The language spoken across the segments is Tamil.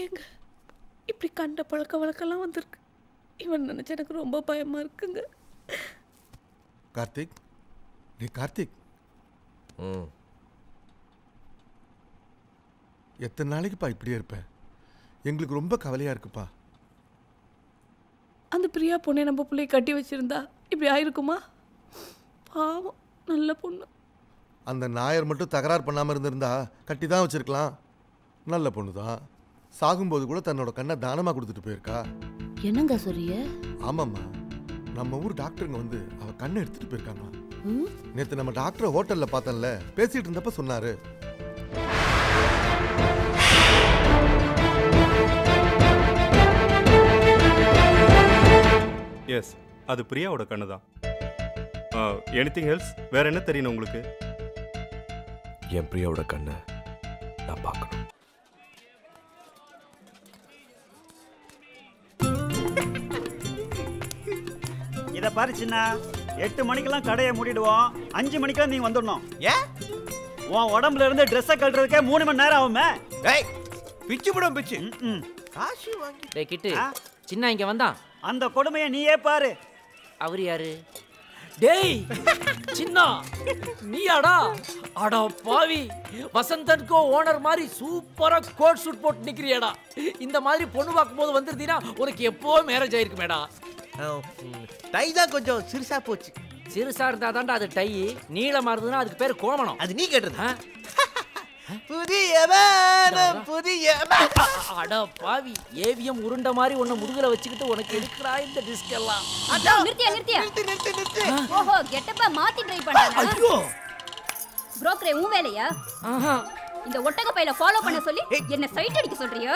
ஏங்க இப்படி கண்ட பழக்க வழக்கம்லாம் வந்திருக்கு. இவன் நினச்சா எனக்கு ரொம்ப பயமாக இருக்குங்க. கார்த்திக் டே கார்த்திக். ம். எத்தனை நாளைக்குப்பா இப்படியே இருப்பேன் எங்களுக்கு ரொம்ப கவலையாக இருக்குப்பா. அந்த பிரியா பொண்ணை நம்ம பிள்ளைய கட்டி வச்சிருந்தா இப்படி ஆயிருக்குமா? பாவம் நல்ல பொண்ணு. அந்த நாயர் மட்டும் தகராறு பண்ணாமல் இருந்திருந்தா கட்டி தான் வச்சிருக்கலாம். நல்ல பொண்ணு தான் சாகும்போது கூட தன்னோட கண்ணை தானமாக கொடுத்துட்டு போயிருக்கா? என்னங்க சொல்றிய ஆமாம்மா. நம்ம ஊர் டாக்டருங்க வந்து அவ கண்ணை எடுத்துட்டு போயிருக்காங்க நேற்று நம்ம டாக்டரை ஹோட்டலில் பார்த்தோம்ல பேசிட்டு இருந்தப்ப சொன்னாரு. எஸ் அது பிரியாவோட கண்ணு தான் எனிதிங் ஹெல்ஸ் வேற என்ன தெரியணும் உங்களுக்கு? என் பிரியாவோட கண்ணை நான் பார்க்கணும். இத பாரு சின்ன. எட்டு மணிக்கெல்லாம் கடையை மூடிடுவோம். அஞ்சு மணிக்கெல்லாம் நீங்க வந்துடணும். ஏன் உன் உடம்புல இருந்து ட்ரெஸ்ஸை கழட்டுறதுக்கே மூணு மணி நேரம் ஆகுமே? டேய் பிச்சு விடும் பிச்சு. ம். காசு வாங்கி. டேய் கிட்டு? சின்ன இங்க வந்தான் அந்த கொடுமையை நீயே பாரு. அவர் யாரு? டேய் சின்ன. நீயாடா? அட பாவி. வசந்தன்கோ ஓனர் மாதிரி சூப்பரா கோட் சூட் போட்டு நிக்கிறியாடா. இந்த மாதிரி பொண்ணு பார்க்கும்போது வந்திருந்தீனா உனக்கு எப்போ மேரேஜ் ஆயிருக்குமேடா. டை தான் கொஞ்சம் சிறுசா போச்சு. சிறுசா இருந்தா தான்டா அது டை. நீளமா இருந்ததுன்னா அதுக்கு பேர் கோமணம் அது நீ கேட்டது? புதிய புதிய அட பாவி ஏவிஎம் உருண்டை மாதிரி உன்னை முதுகுல வச்சுக்கிட்டு உனக்கு எதுக்குடா இந்த டிஸ்க் எல்லாம். நிறுத்தியா நிறுத்தியா? நிறுத்து நிறுத்து நிறுத்து. ஓஹோ கெட்டப்ப மாத்தி ட்ரை பண்றாங்க ஐயோ. புரோக்கரே உன் வேலையா? ஆஹா. இந்த ஒட்டக பையில ஃபாலோ பண்ண சொல்லி என்ன சைட் அடிக்க சொல்றியா?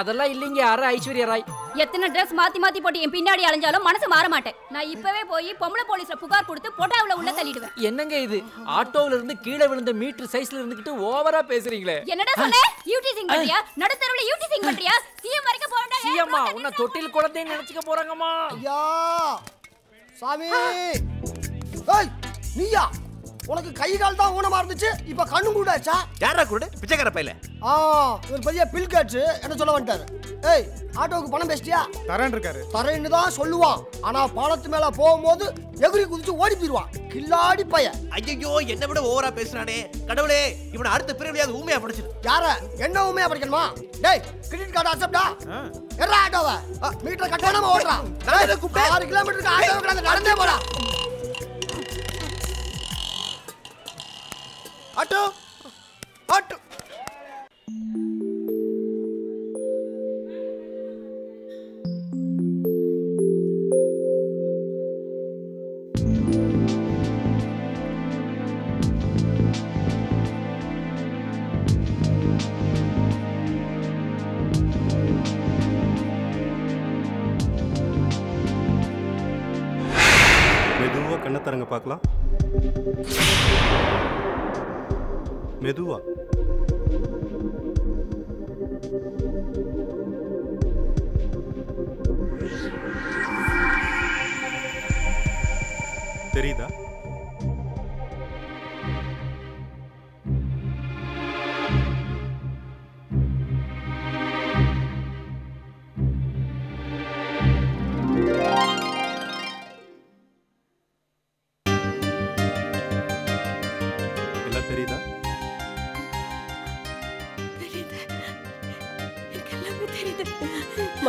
அதெல்லாம் இல்லைங்க அரை ஐஸ்வர்யா ராய்? எத்தனை ட்ரெஸ் மாத்தி மாத்தி போட்டு என் பின்னாடி அலைஞ்சாலும் மனசு மாற மாட்டேன். நான் இப்பவே போய் பொம்பளை போலீஸ்ல புகார் கொடுத்து பொட்டாவுல உள்ள தள்ளிடுவேன். என்னங்க இது? ஆட்டோல இருந்து கீழே விழுந்த மீட்டர் சைஸ்ல இருந்துகிட்டு ஓவரா பேசுறீங்களே. என்னடா சொன்ன? யூடிசிங் பண்றியா? நடுத்தரவுல யூடிசிங் பண்றியா? சிஎம் வரைக்கும் போறடா சியம்மா உன்னை தொட்டில் குழந்தைன்னு நினைச்சுக்க போறாங்கம்மா. ஐயா சாமி. ஏய் நீயா? உனக்கு கை கால் தான் ஊனமா இருந்துச்சு இப்ப கண்ணு கூடாச்சா யாரா குருடு பிச்சைக்கார பையில ஆ இவர் பெரிய பில் கேட்ஸ் என்ன சொல்ல வந்துட்டாரு ஏய் ஆட்டோவுக்கு பணம் பேசிட்டியா தரேன் இருக்காரு தரேன்னு தான் சொல்லுவான் ஆனா பாலத்து மேல போகும்போது எகுரி குதிச்சு ஓடி போயிருவான் கில்லாடி பையன் ஐயோ என்ன விட ஓவரா பேசுறானே கடவுளே இவனை அடுத்த பிரிவிலையாவது ஊமையா படிச்சிரு யார என்ன உண்மையா படிக்கணுமா டேய் கிரெடிட் கார்டு அக்செப்டா எறா ஆட்டோவ மீட்டர் கட்டாம ஓடுறான்? ஆறு கிலோமீட்டருக்கு ஆட்டோவை கடந்து நடந்தே போடா ஆட்டோ ஆட்டோ மெதுவா கண்ணை தரங்க பார்க்கலாம் மெதுவா தெரியுதா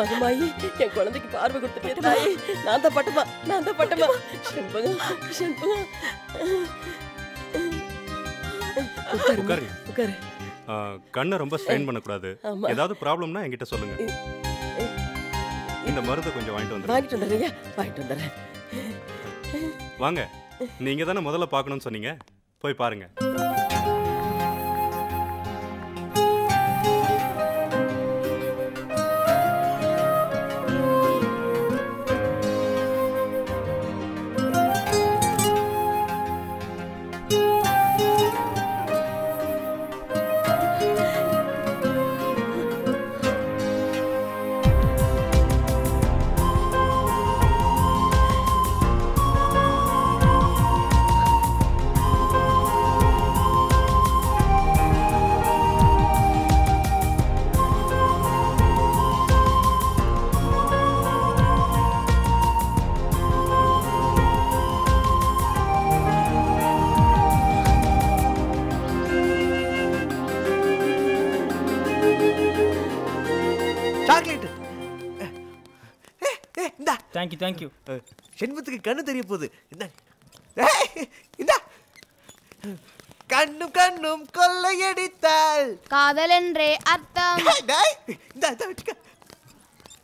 மகமாயி என் குழந்தைக்கு பார்வை கொடுத்துட்டே தாயே நான் தான் பட்டமா நான் தான் பட்டமா. செண்பகம். உட்காரு. ஆ, கண்ணை ரொம்ப ஸ்ட்ரெயின் பண்ணக்கூடாது. ஏதாவது ப்ராப்ளம்னா என்கிட்ட சொல்லுங்க. இந்த மருந்தை கொஞ்சம் வாங்கிட்டு வந்துருங்க வாங்கிட்டு வந்துடுறியா வாங்கிட்டு வந்துடுறேன். வாங்க நீங்க தானே முதல்ல பார்க்கணும்னு சொன்னீங்க. போய் பாருங்க. தேங்க்யூ தேங்க்யூ செண்பத்துக்கு கண்ணு தெரிய போகுது. இந்த. இந்த. கண்ணும் கண்ணும் கொள்ளையடித்தாள் காதல் என்றே அர்த்தம்.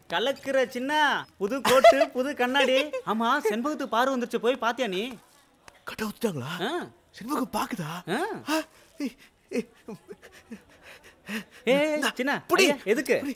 கலக்குற சின்ன புது கோட்டு புது கண்ணாடி. ஆமா செண்பகத்து பார்வை வந்துருச்சு. போய் பாத்தியா நீ? கட்ட ஊத்துட்டாங்களா? ஆ, செண்பகம் பாக்குதா? ஏய் சின்ன எதுக்கு? புடி.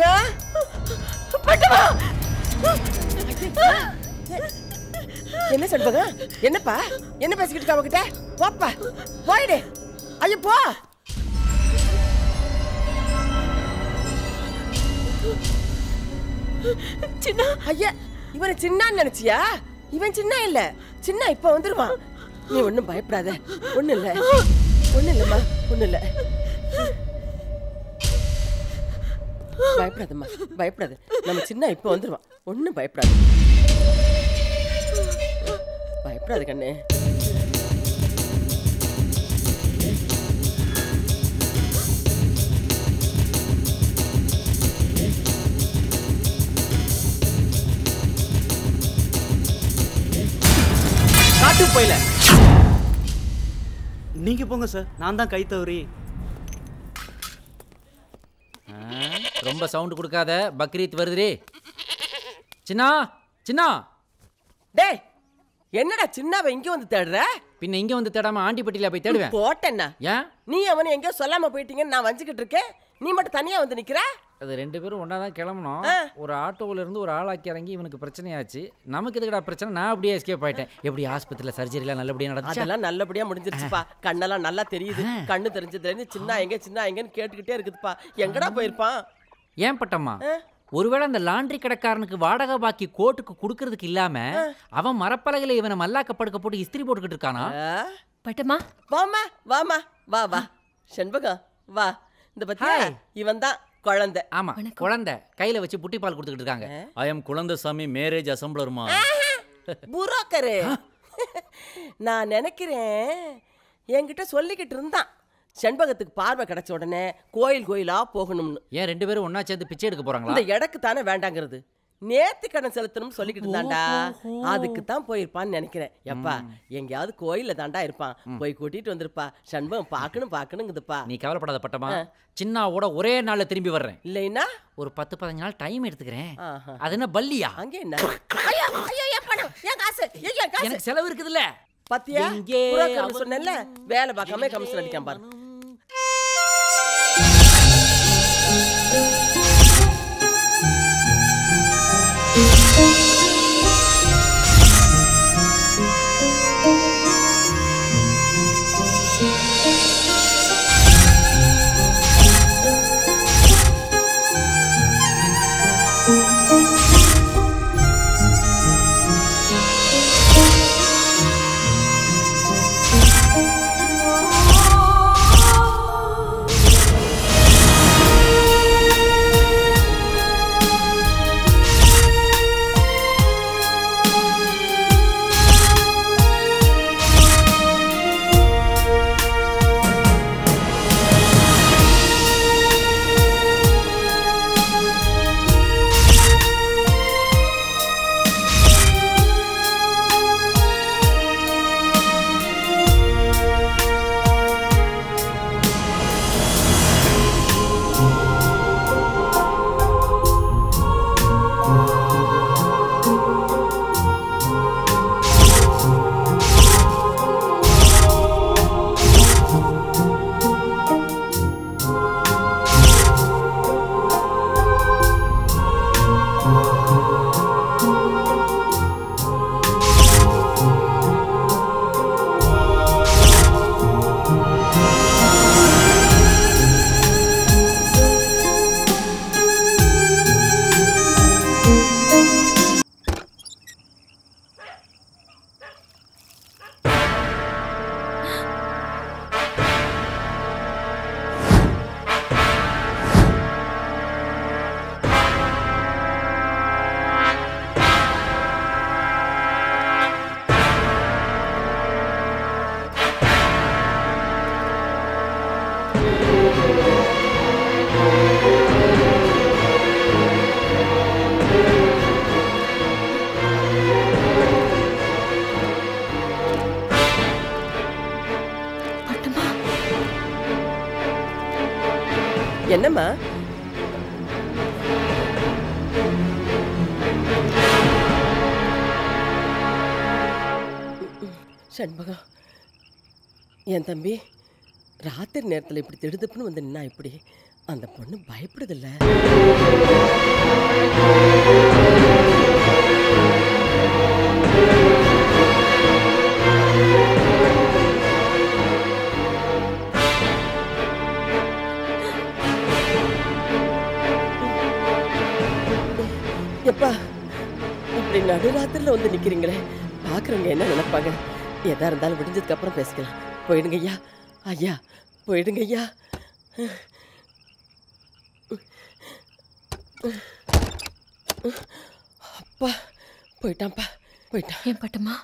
செண்பகா என்ன செண்பகா என்னப்பா? என்ன பேசிக்கிட்டு இருக்க அவகிட்ட? போப்பா போயிடு ஐயோ போ. சின்ன ஐயா இவனை சின்னான்னு நினைச்சியா? இவன் சின்ன இல்ல. சின்ன இப்ப வந்துருவான். நீ ஒன்னும் பயப்படாத. ஒண்ணு இல்ல. ஒண்ணு இல்லம்மா. ஒண்ணு இல்ல. பயப்படாதம்மா பயப்படாது. நம்ம சின்ன இப்போ வந்துடுவான் ஒன்றும் பயப்படாது. பயப்படாது கண்ணு. காட்டு போயில. நீங்க போங்க சார். நான் தான் கை தவறி ரொம்ப சவுண்ட் கொடுக்காத. பக்ரீத் வருதுரே சின்னா சின்னா. டேய் என்னடா சின்னவ இங்க வந்து தேடுற? பின்ன இங்க வந்து தேடாம ஆண்டிப்பட்டியில போய் தேடுவேன். போட்டேன்னா? ஏன்? நீ அவனை எங்கேயோ சொல்லாம போயிட்டீங்கன்னு நான் வஞ்சுக்கிட்டு இருக்கேன். நீ மட்டும் தனியா வந்து நிக்கிற? அது ரெண்டு பேரும் ஒன்றா தான் கிளம்பணும். ஒரு ஆட்டோவில் இருந்து ஒரு ஆளாக்கி இறங்கி இவனுக்கு பிரச்சனையாச்சு. நமக்கு எதுக்குடா பிரச்சனை? நான் அப்படியே எஸ்கேப் ஆயிட்டேன். எப்படி ஆஸ்பத்திரியில் சர்ஜரிலாம் நல்லபடியாக நடந்துச்சா? அதெல்லாம் நல்லபடியா முடிஞ்சிருச்சுப்பா. கண்ணெல்லாம் நல்லா தெரியுது. கண்ணு தெரிஞ்சதுல இருந்து சின்ன எங்க சின்ன எங்கன்னு கேட்டுக்கிட்டே இருக்குதுப்பா. எங்கடா போயிருப்பான்? ஏன் பட்டம்மா? ஒருவேளை அந்த லாண்ட்ரி கடைக்காரனுக்கு வாடகை பாக்கி கோர்ட்டுக்கு கொடுக்கறதுக்கு இல்லாம அவன் மரப்பலகையில இவனை மல்லாக்க படுக்க போட்டு இஸ்திரி போட்டுக்கிட்டு இருக்கானா? பட்டமா வாமா வாமா வா வா. செண்பகம் வா. இந்த பத்தியா. இவன் தான் குழந்தை. ஆமா குழந்தை. கையில வச்சு புட்டி பால் கொடுத்துக்கிட்டு இருக்காங்க. ஐ எம் குழந்தை சாமி மேரேஜ் அசம்பிளருமா புரோக்கரு. நான் நினைக்கிறேன் என்கிட்ட சொல்லிக்கிட்டு இருந்தான். செண்பகத்துக்கு பார்வை கிடைச்ச உடனே கோயில் கோயிலா போகணும்னு. ஏன் ரெண்டு பேரும் ஒண்ணா சேர்ந்து பிச்சை எடுக்க போறாங்களா? இந்த எடக்கு தானே வேண்டாங்கிறது. நேத்து கடன் செலுத்தணும்னு சொல்லிக்கிட்டு இருந்தான்டா. அதுக்கு தான் போயிருப்பான்னு நினைக்கிறேன். எப்பா எங்கேயாவது கோயில்ல தாண்டா இருப்பான். போய் கூட்டிட்டு வந்திருப்பா. சண்பகம் பார்க்கணும் பார்க்கணுங்குதுப்பா. நீ கவலைப்படாத பட்டமா சின்னாவோட ஒரே நாள்ல திரும்பி வர்றேன். இல்லைன்னா? ஒரு பத்து பதினஞ்சு நாள் டைம் எடுத்துக்கிறேன். அது என்ன பல்லியா? அங்க என்ன? எனக்கு செலவு இருக்குதுல்ல. பாத்தியா? சொன்னேன்ல வேலை பார்க்காம கமிஷன் அடிக்காம பாரு. என்னம்மா? சண்முகம் என் தம்பி ராத்திரி நேரத்தில் இப்படி திடுதுப்புன்னு வந்து நின்னா இப்படி அந்த பொண்ணு பயப்படுதில்ல. எப்பா இப்படி நடுராத்திரில வந்து நிக்கிறீங்களே. பாக்குறவங்க என்ன நினைப்பாங்க? எதா இருந்தாலும் விடிஞ்சதுக்கு அப்புறம் பேசிக்கலாம். போயிடுங்க ஐயா ஐயா போயிடுங்க ஐயா அப்பா போயிட்டான்ப்பா போயிட்டான். ஏன் பட்டம்மா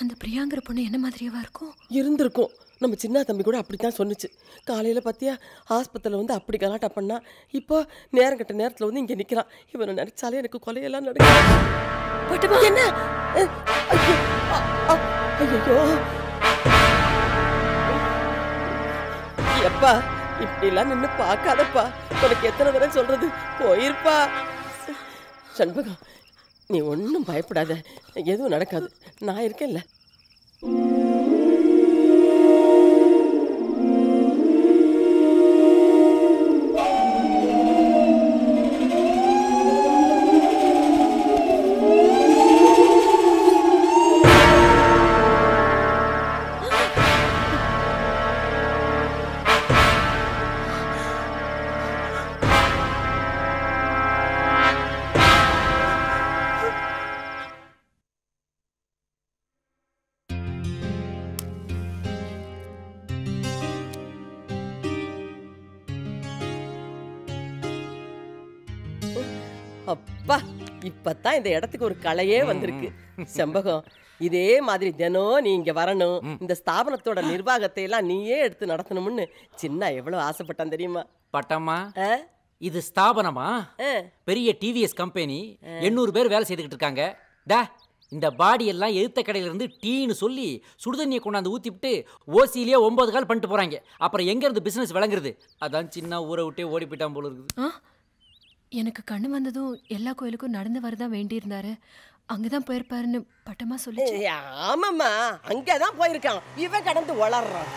அந்த பிரியாங்கிற பொண்ணு என்ன மாதிரியவா இருக்கும்? இருந்திருக்கும். நம்ம சின்ன தம்பி கூட அப்படித்தான் சொன்னுச்சு. காலையில் பார்த்தியா ஆஸ்பத்திரியில் வந்து அப்படி கலாட்டா பண்ணா இப்போ நேரம் கட்ட நேரத்தில் வந்து இங்கே நிற்கிறான் இவனை நினைச்சாலே எனக்கு கொலையெல்லாம் நடக்கும் என்ன? ஐயோ, எப்பா இப்படிலாம் நின்று பார்க்காதப்பா. உனக்கு எத்தனை தடவை சொல்றது? போயிருப்பா. சண்பகம் நீ ஒன்றும் பயப்படாத. எதுவும் நடக்காது. நான் இருக்கேன்ல. அப்பா இப்பதான் இந்த இடத்துக்கு ஒரு கலையே வந்திருக்கு. செம்பகம் இதே மாதிரி தினம் நீ இங்க வரணும். இந்த ஸ்தாபனத்தோட நிர்வாகத்தை எல்லாம் நீயே எடுத்து நடத்தணும்னு சின்ன எவ்வளவு ஆசைப்பட்டான் தெரியுமா? பட்டம்மா இது ஸ்தாபனமா? பெரிய டிவிஎஸ் கம்பெனி எண்ணூறு பேர் வேலை செய்துக்கிட்டு இருக்காங்க. டா இந்த பாடி எல்லாம் எதிர்த்த கடையில இருந்து டீன்னு சொல்லி சுடுதண்ணியை கொண்டாந்து ஊத்திவிட்டு ஓசியிலேயே ஒன்பது கால் பண்ணிட்டு போறாங்க. அப்புறம் எங்க இருந்து பிசினஸ் விளங்குறது? அதான் சின்ன ஊரை விட்டே ஓடி போயிட்டான் போல இருக்குது. எனக்கு கண்ணு வந்ததும் எல்லா கோயிலுக்கும் நடந்து வரதான் வேண்டியிருந்தாரு. அங்கதான் போயிருப்பாருன்னு பட்டமா சொல்லி ஆமாமா ஆமாம்மா. அங்கதான் போயிருக்கான். இவன் கடந்து வளர்றான்.